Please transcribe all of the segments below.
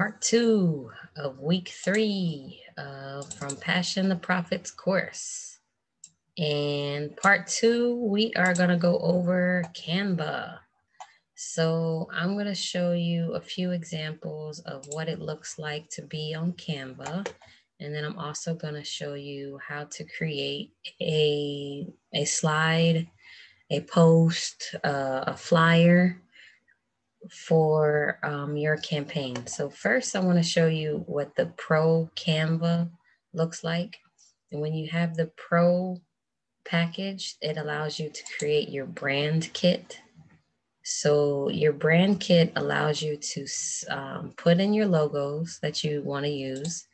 part two of week three uh, from Passion to Profits course. And part two, we are going to go over Canva. So I'm going to show you a few examples of what it looks like to be on Canva. And then I'm also going to show you how to create a, a slide, a post, uh, a flyer, for um, your campaign. So first I wanna show you what the Pro Canva looks like. And when you have the Pro package, it allows you to create your brand kit. So your brand kit allows you to um, put in your logos that you wanna use.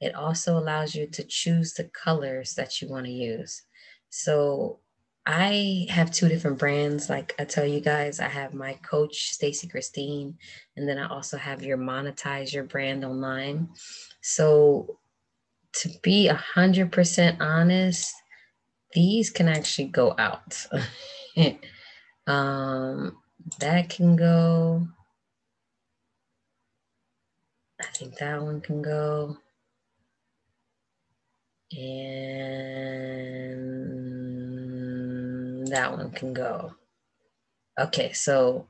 It also allows you to choose the colors that you wanna use. So I have two different brands. Like I tell you guys, I have my coach, Stacy Christine, and then I also have your monetize your brand online. So to be a hundred percent honest, these can actually go out. um, that can go. I think that one can go. And that one can go. Okay, so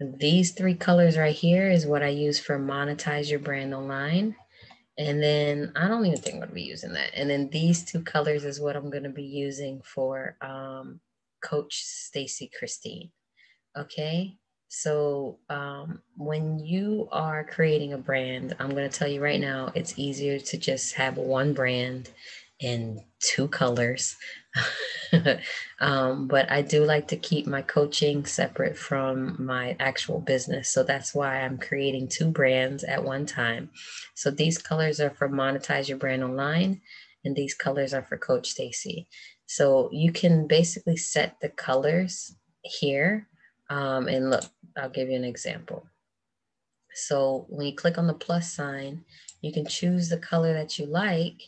these three colors right here is what I use for monetize your brand online. And then I don't even think I'm gonna be using that. And then these two colors is what I'm gonna be using for um, Coach Stacy Christine. Okay, so um, when you are creating a brand, I'm gonna tell you right now, it's easier to just have one brand in two colors. um, but I do like to keep my coaching separate from my actual business. So that's why I'm creating two brands at one time. So these colors are for Monetize Your Brand Online, and these colors are for Coach Stacy. So you can basically set the colors here. Um, and look, I'll give you an example. So when you click on the plus sign, you can choose the color that you like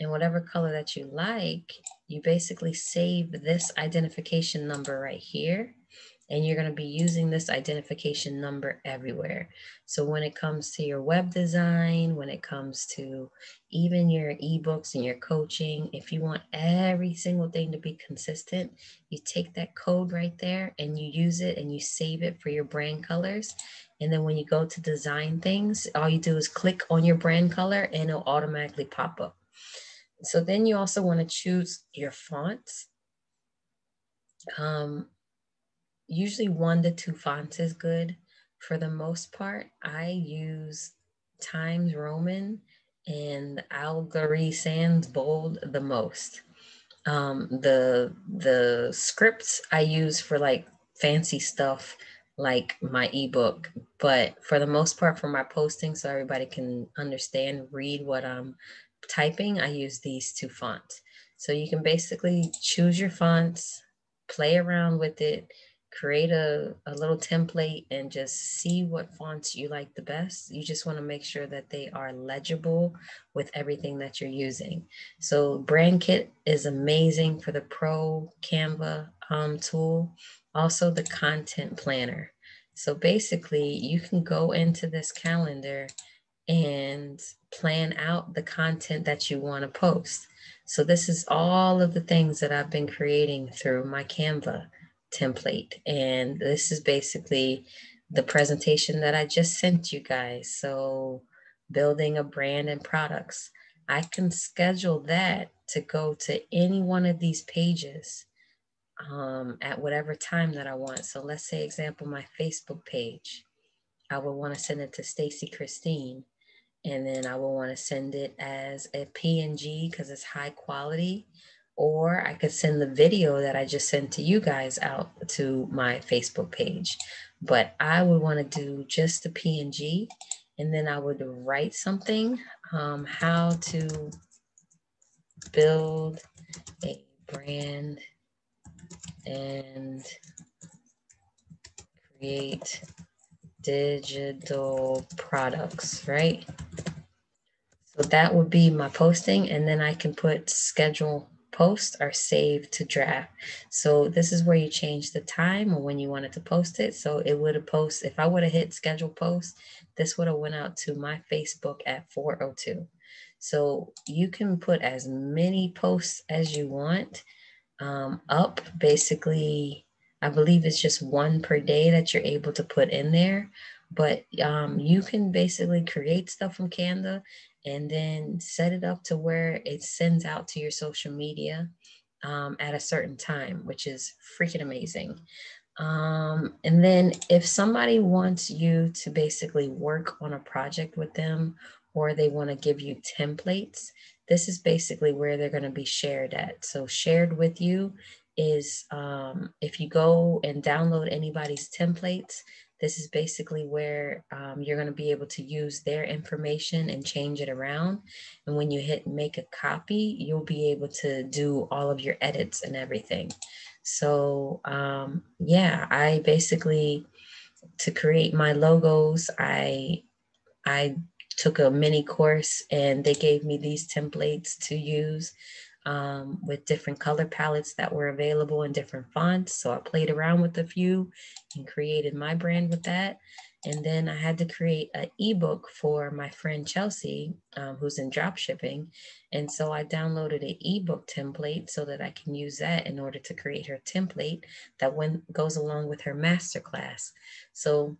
and whatever color that you like, you basically save this identification number right here. And you're going to be using this identification number everywhere. So when it comes to your web design, when it comes to even your ebooks and your coaching, if you want every single thing to be consistent, you take that code right there and you use it and you save it for your brand colors. And then when you go to design things, all you do is click on your brand color and it'll automatically pop up. So then you also want to choose your fonts. Um, usually one to two fonts is good. For the most part, I use Times Roman and Allegra Sans Bold the most. Um, the the scripts I use for like fancy stuff like my ebook, but for the most part for my posting so everybody can understand, read what I'm typing, I use these two fonts. So you can basically choose your fonts, play around with it, create a, a little template and just see what fonts you like the best. You just want to make sure that they are legible with everything that you're using. So Brand Kit is amazing for the Pro Canva um, tool. Also the content planner. So basically you can go into this calendar and plan out the content that you want to post. So this is all of the things that I've been creating through my Canva template. And this is basically the presentation that I just sent you guys. So building a brand and products. I can schedule that to go to any one of these pages um, at whatever time that I want. So let's say example, my Facebook page. I would want to send it to Stacy Christine and then I will want to send it as a PNG because it's high quality. Or I could send the video that I just sent to you guys out to my Facebook page. But I would want to do just the PNG and then I would write something um, how to build a brand and create digital products, right? So that would be my posting. And then I can put schedule post or save to draft. So this is where you change the time or when you wanted to post it. So it would have post, if I would have hit schedule post, this would have went out to my Facebook at 402. So you can put as many posts as you want um, up. Basically, I believe it's just one per day that you're able to put in there. But um, you can basically create stuff from Canva and then set it up to where it sends out to your social media um, at a certain time, which is freaking amazing. Um, and then if somebody wants you to basically work on a project with them or they want to give you templates, this is basically where they're going to be shared at. So shared with you is um, if you go and download anybody's templates, this is basically where um, you're going to be able to use their information and change it around. And when you hit make a copy, you'll be able to do all of your edits and everything. So um, yeah, I basically, to create my logos, I, I took a mini course and they gave me these templates to use um, with different color palettes that were available in different fonts. So I played around with a few and created my brand with that. And then I had to create an ebook for my friend Chelsea, um, who's in drop shipping. And so I downloaded an ebook template so that I can use that in order to create her template that when goes along with her masterclass. So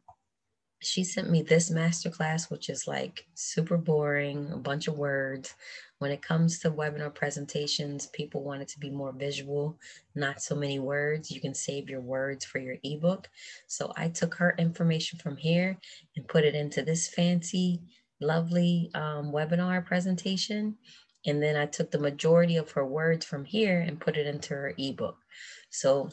she sent me this masterclass, which is like super boring, a bunch of words. When it comes to webinar presentations, people want it to be more visual, not so many words. You can save your words for your ebook. So I took her information from here and put it into this fancy, lovely um, webinar presentation. And then I took the majority of her words from here and put it into her ebook. So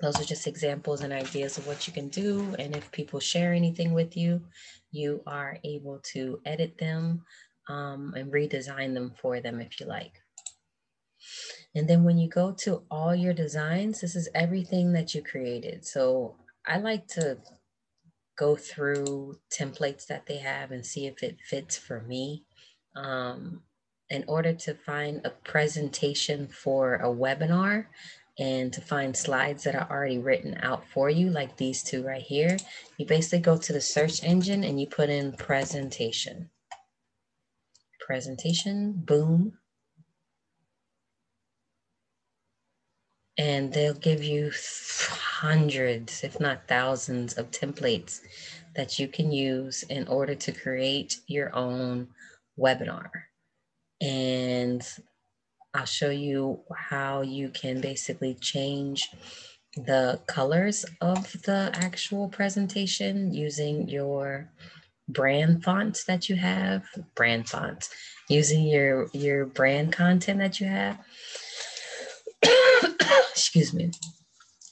those are just examples and ideas of what you can do. And if people share anything with you, you are able to edit them um, and redesign them for them if you like. And then when you go to all your designs, this is everything that you created. So I like to go through templates that they have and see if it fits for me. Um, in order to find a presentation for a webinar, and to find slides that are already written out for you, like these two right here, you basically go to the search engine and you put in presentation. Presentation, boom. And they'll give you hundreds, if not thousands, of templates that you can use in order to create your own webinar. And I'll show you how you can basically change the colors of the actual presentation using your brand fonts that you have, brand fonts, using your, your brand content that you have. Excuse me.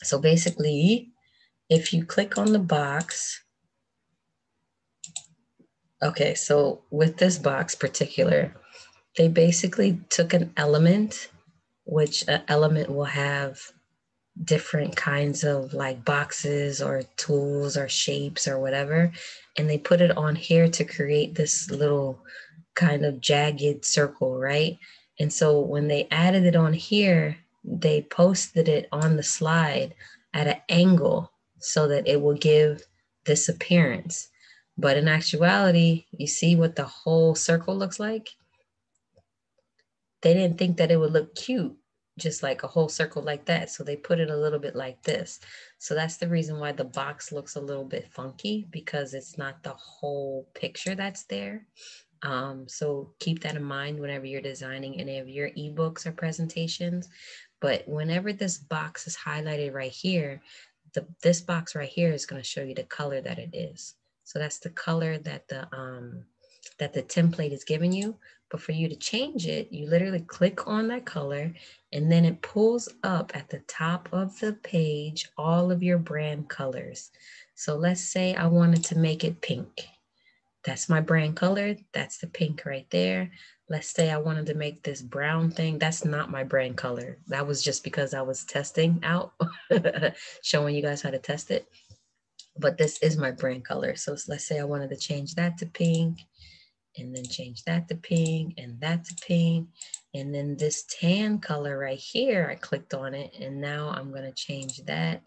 So basically, if you click on the box, okay, so with this box particular, they basically took an element, which an element will have different kinds of like boxes or tools or shapes or whatever. And they put it on here to create this little kind of jagged circle, right? And so when they added it on here, they posted it on the slide at an angle so that it will give this appearance. But in actuality, you see what the whole circle looks like? they didn't think that it would look cute just like a whole circle like that. So they put it a little bit like this. So that's the reason why the box looks a little bit funky because it's not the whole picture that's there. Um, so keep that in mind whenever you're designing any of your ebooks or presentations. But whenever this box is highlighted right here, the, this box right here is going to show you the color that it is. So that's the color that the um, that the template is giving you. But for you to change it, you literally click on that color and then it pulls up at the top of the page all of your brand colors. So let's say I wanted to make it pink. That's my brand color. That's the pink right there. Let's say I wanted to make this brown thing. That's not my brand color. That was just because I was testing out, showing you guys how to test it. But this is my brand color. So let's say I wanted to change that to pink and then change that to pink and that to pink. And then this tan color right here, I clicked on it and now I'm gonna change that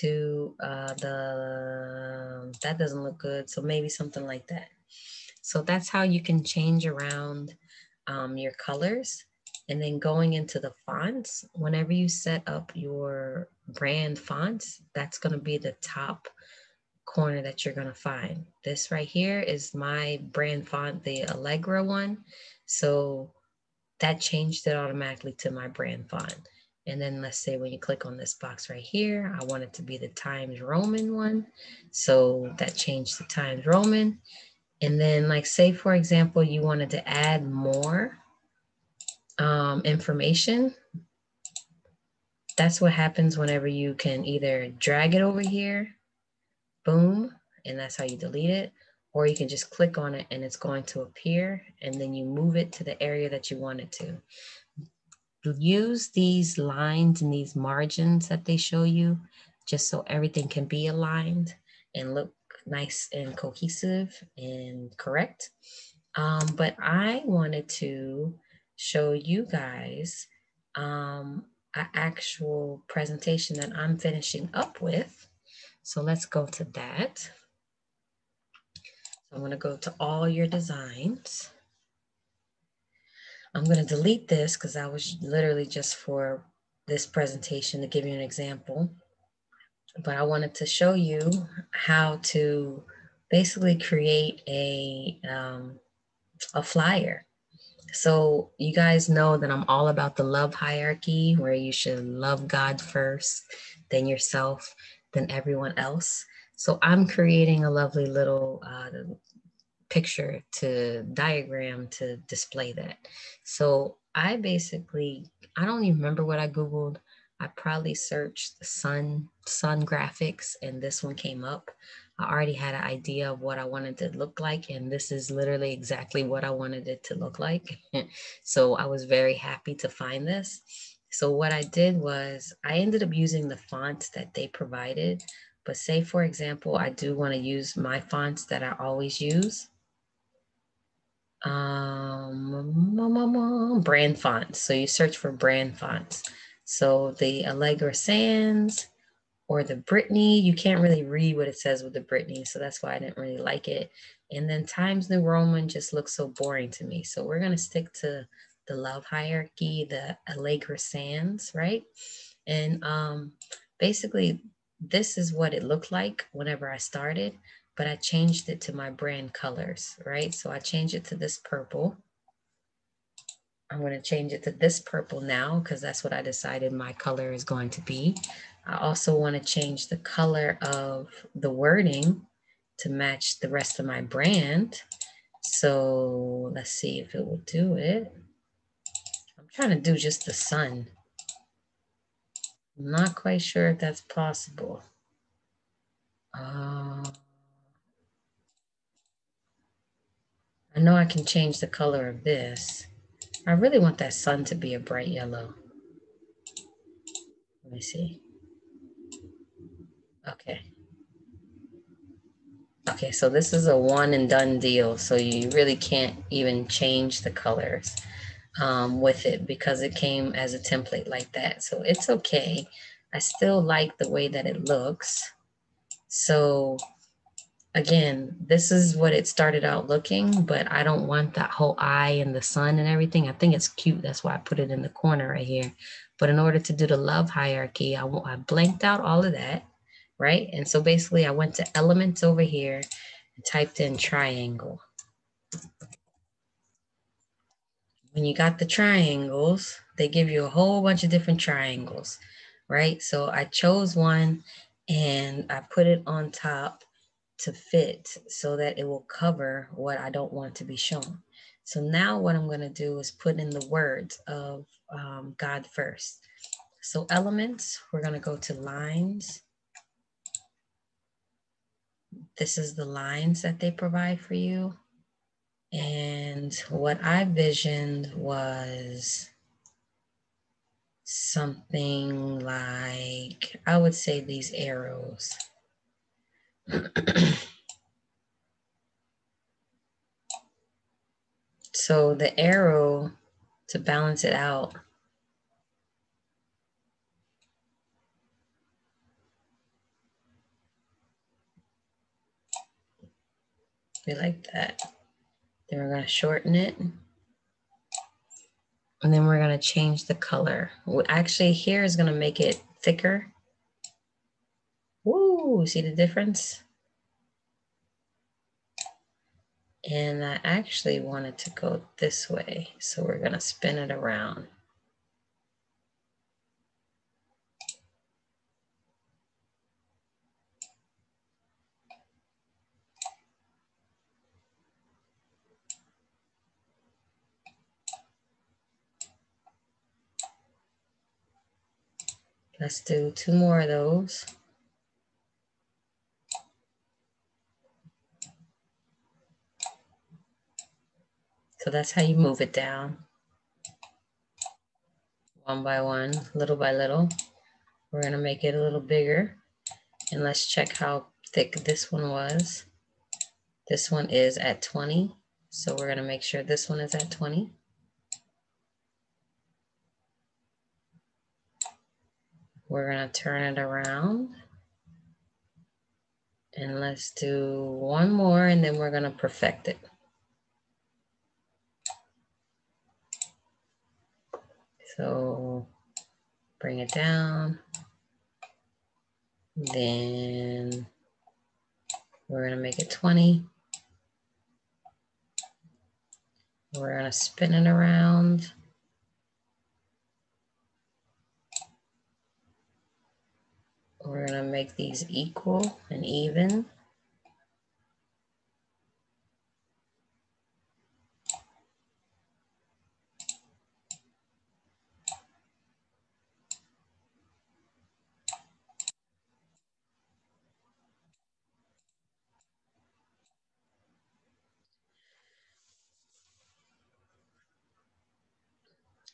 to uh, the, that doesn't look good. So maybe something like that. So that's how you can change around um, your colors. And then going into the fonts, whenever you set up your brand fonts, that's gonna be the top corner that you're gonna find. This right here is my brand font, the Allegra one. So that changed it automatically to my brand font. And then let's say when you click on this box right here, I want it to be the Times Roman one. So that changed the Times Roman. And then like say, for example, you wanted to add more um, information. That's what happens whenever you can either drag it over here, boom, and that's how you delete it. Or you can just click on it and it's going to appear and then you move it to the area that you want it to use these lines and these margins that they show you just so everything can be aligned and look nice and cohesive and correct. Um, but I wanted to show you guys um, an actual presentation that I'm finishing up with. So let's go to that. I'm gonna go to all your designs. I'm going to delete this because that was literally just for this presentation to give you an example. But I wanted to show you how to basically create a, um, a flyer. So you guys know that I'm all about the love hierarchy where you should love God first, then yourself, then everyone else. So I'm creating a lovely little uh, picture to diagram to display that. So I basically, I don't even remember what I Googled. I probably searched the sun, sun graphics and this one came up. I already had an idea of what I wanted it to look like and this is literally exactly what I wanted it to look like. so I was very happy to find this. So what I did was I ended up using the fonts that they provided. But say for example, I do want to use my fonts that I always use um, brand fonts. So you search for brand fonts. So the Allegra Sans or the Brittany, you can't really read what it says with the Brittany. So that's why I didn't really like it. And then Times New Roman just looks so boring to me. So we're going to stick to the love hierarchy, the Allegra Sans, right? And um, basically, this is what it looked like whenever I started but I changed it to my brand colors, right? So I changed it to this purple. I'm going to change it to this purple now because that's what I decided my color is going to be. I also want to change the color of the wording to match the rest of my brand. So let's see if it will do it. Trying to do just the sun. I'm not quite sure if that's possible. Uh, I know I can change the color of this. I really want that sun to be a bright yellow. Let me see. Okay. Okay, so this is a one and done deal. So you really can't even change the colors um, with it because it came as a template like that. So it's okay. I still like the way that it looks. So again, this is what it started out looking, but I don't want that whole eye and the sun and everything. I think it's cute. That's why I put it in the corner right here. But in order to do the love hierarchy, I, I blanked out all of that, right? And so basically I went to elements over here and typed in triangle. When you got the triangles, they give you a whole bunch of different triangles, right? So I chose one and I put it on top to fit so that it will cover what I don't want to be shown. So now what I'm going to do is put in the words of um, God first. So elements, we're going to go to lines. This is the lines that they provide for you. And what I visioned was something like, I would say these arrows. So the arrow to balance it out We like that. Then we're going to shorten it. And then we're going to change the color. Actually, here is going to make it thicker. Woo, see the difference? And I actually wanted to go this way. So we're going to spin it around. Let's do two more of those. So that's how you move it down. One by one, little by little. We're gonna make it a little bigger. And let's check how thick this one was. This one is at 20. So we're gonna make sure this one is at 20. We're gonna turn it around. And let's do one more and then we're gonna perfect it. So bring it down. Then we're gonna make it 20. We're gonna spin it around. We're to make these equal and even.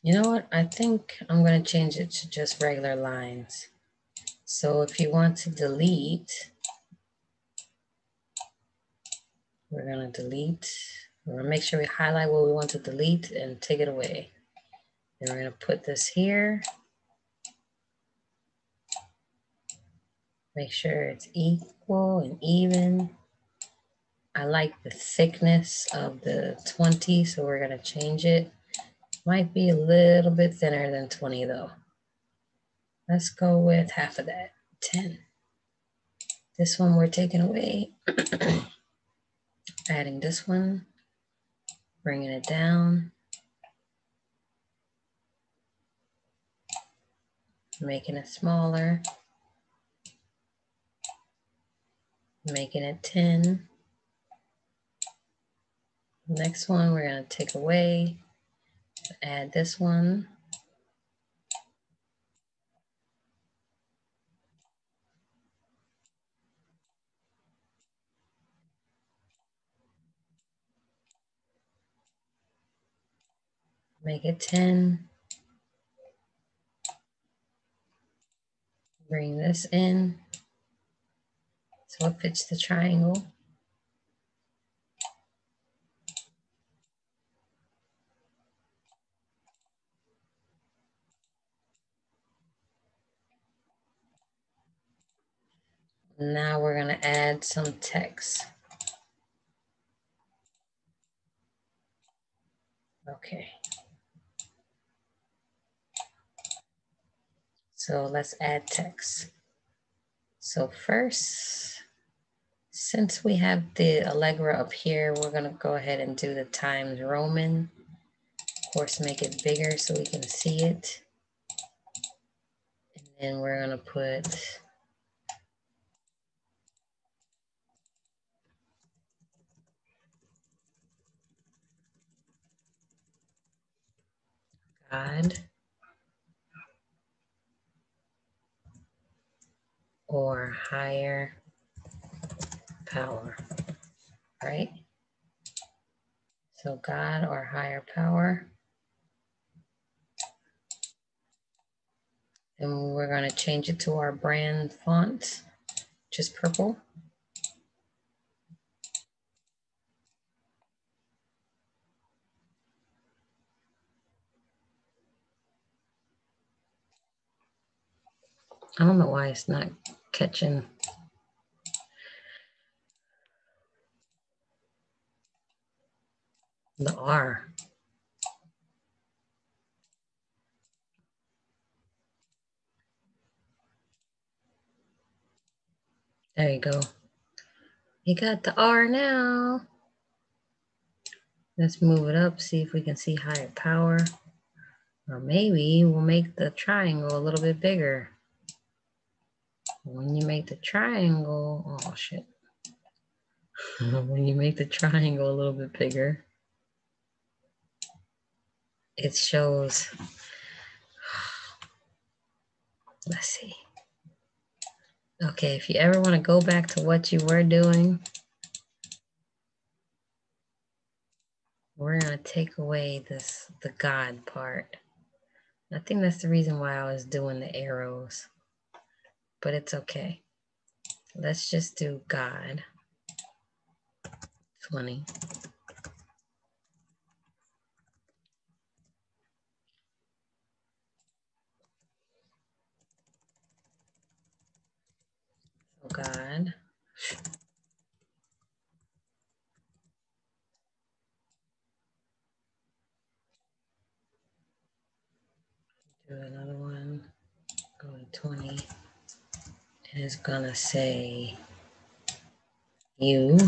You know what? I think I'm going to change it to just regular lines. So if you want to delete, we're gonna delete, we're gonna make sure we highlight what we want to delete and take it away. And we're gonna put this here. Make sure it's equal and even. I like the thickness of the 20, so we're gonna change it. Might be a little bit thinner than 20 though. Let's go with half of that, 10. This one we're taking away, adding this one, bringing it down, making it smaller, making it 10. Next one we're to take away, add this one, make it 10. Bring this in so it fits the triangle. Now we're going to add some text. Okay. So let's add text. So first, since we have the Allegra up here, we're gonna go ahead and do the Times Roman. Of course, make it bigger so we can see it. And then we're gonna put God. or higher power, right? So God or higher power. And we're going to change it to our brand font, which is purple. I don't know why it's not catching. The R. There you go. You got the R now. Let's move it up, see if we can see higher power. Or maybe we'll make the triangle a little bit bigger. When you make the triangle, oh shit. when you make the triangle a little bit bigger, it shows, let's see. Okay, if you ever want to go back to what you were doing, we're going to take away this, the God part. I think that's the reason why I was doing the arrows, but it's okay. Let's just do God 20. So God. do another one, go to 20, and it's gonna say you.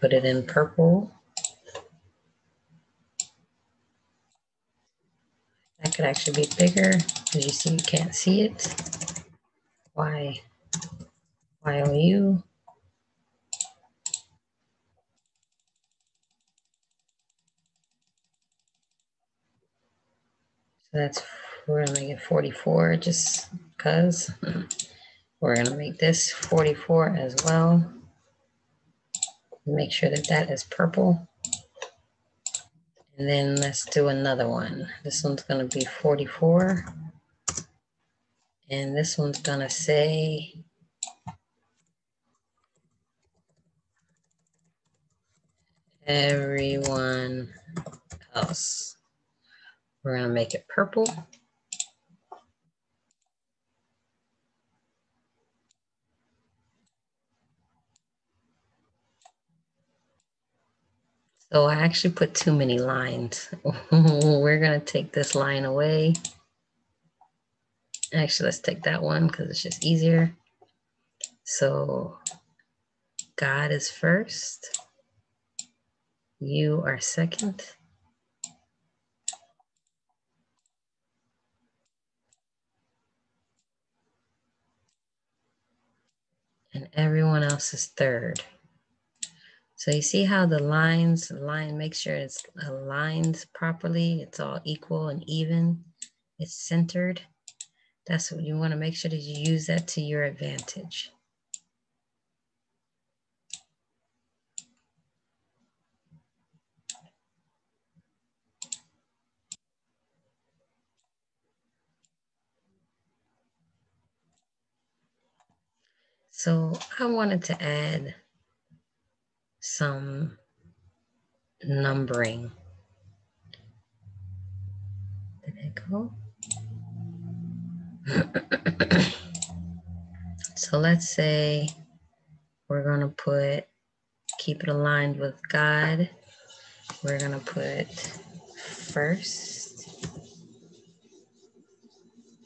Put it in purple. That could actually be bigger because you see you can't see it. Why? Y-O-U. So that's, we're gonna make it 44 just because. We're gonna make this 44 as well. Make sure that that is purple. And then let's do another one. This one's gonna be 44. And this one's gonna say everyone else. We're gonna make it purple. So I actually put too many lines. We're gonna take this line away. Actually, let's take that one because it's just easier. So God is first. You are second. and everyone else is third. So you see how the lines, line, make sure it's aligned properly. It's all equal and even. It's centered. That's what you want to make sure that you use that to your advantage. So I wanted to add some numbering. Did it go? so let's say we're going to put, keep it aligned with God. We're going to put first.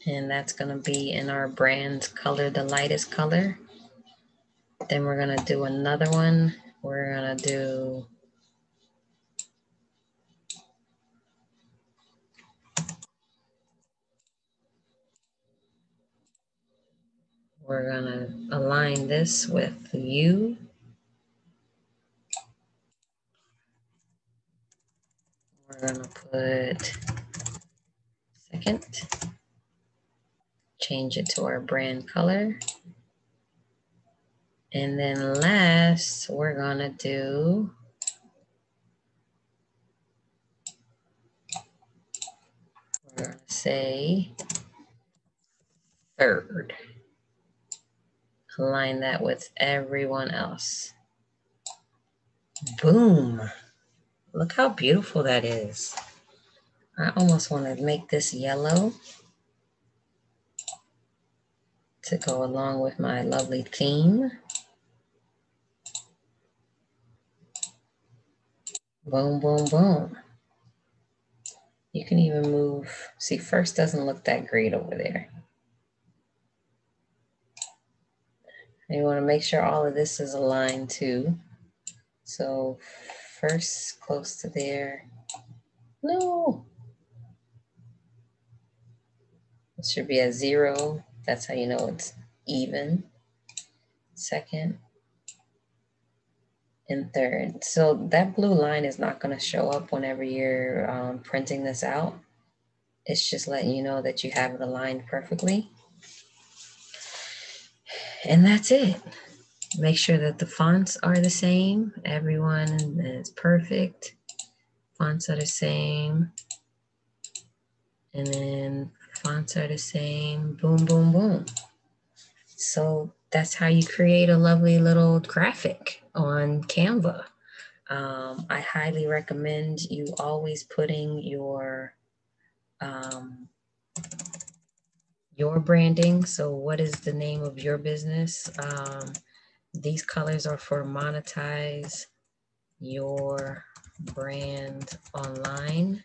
And that's going to be in our brand's color, the lightest color. Then we're gonna do another one. We're gonna do We're gonna align this with you. We're gonna put second, change it to our brand color. And then last, we're gonna do we're gonna say third. Align that with everyone else. Boom. Look how beautiful that is. I almost want to make this yellow to go along with my lovely theme. Boom, boom, boom. You can even move, see first doesn't look that great over there. And you wanna make sure all of this is aligned too. So first close to there. No. It should be at zero. That's how you know it's even. Second and third. So that blue line is not going to show up whenever you're um, printing this out. It's just letting you know that you have it aligned perfectly. And that's it. Make sure that the fonts are the same. Everyone is perfect. Fonts are the same. And then fonts are the same. Boom, boom, boom. So that's how you create a lovely little graphic on Canva. Um, I highly recommend you always putting your um, your branding. So, what is the name of your business? Um, these colors are for monetize your brand online.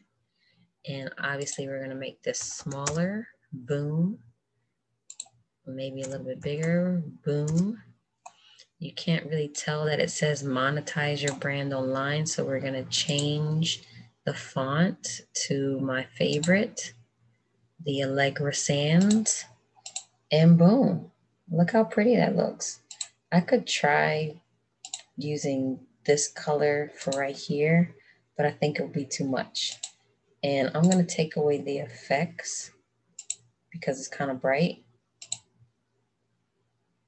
And obviously, we're going to make this smaller. Boom. Maybe a little bit bigger. Boom you can't really tell that it says monetize your brand online. So we're going to change the font to my favorite, the Allegra Sans. And boom, look how pretty that looks. I could try using this color for right here, but I think it would be too much. And I'm going to take away the effects because it's kind of bright.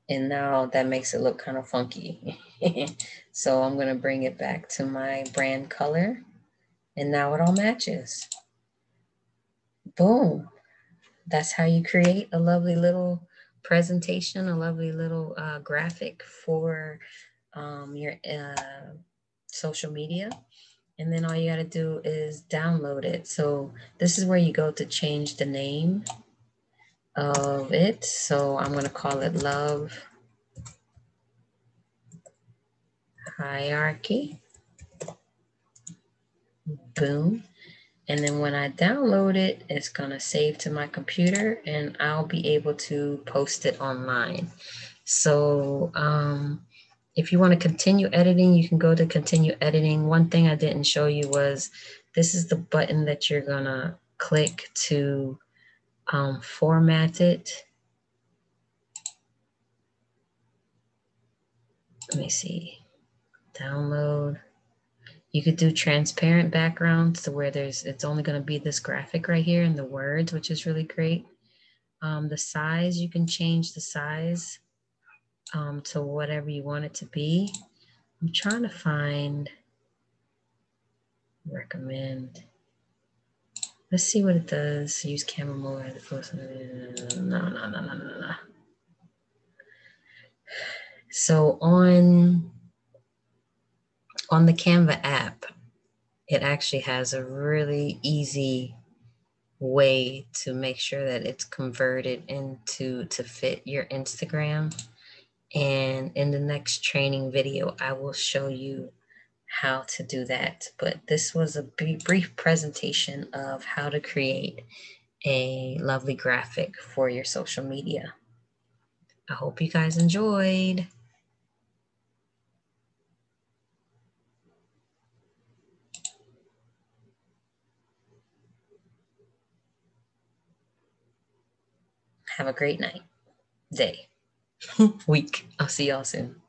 And now that makes it look kind of funky. so I'm gonna bring it back to my brand color. And now it all matches. Boom. That's how you create a lovely little presentation, a lovely little uh, graphic for um, your uh, social media. And then all you got to do is download it. So this is where you go to change the name of it. So I'm going to call it love hierarchy. Boom. And then when I download it, it's going to save to my computer and I'll be able to post it online. So um, if you want to continue editing, you can go to continue editing. One thing I didn't show you was this is the button that you're going to click to um, format it. Let me see. Download. You could do transparent backgrounds to where there's it's only going to be this graphic right here and the words, which is really great. Um, the size, you can change the size um, to whatever you want it to be. I'm trying to find, recommend. Let's see what it does. Use camera mode. No, no, no, no, no, no. So on on the Canva app, it actually has a really easy way to make sure that it's converted into to fit your Instagram. And in the next training video, I will show you how to do that. But this was a brief presentation of how to create a lovely graphic for your social media. I hope you guys enjoyed. Have a great night, day, week. I'll see y'all soon.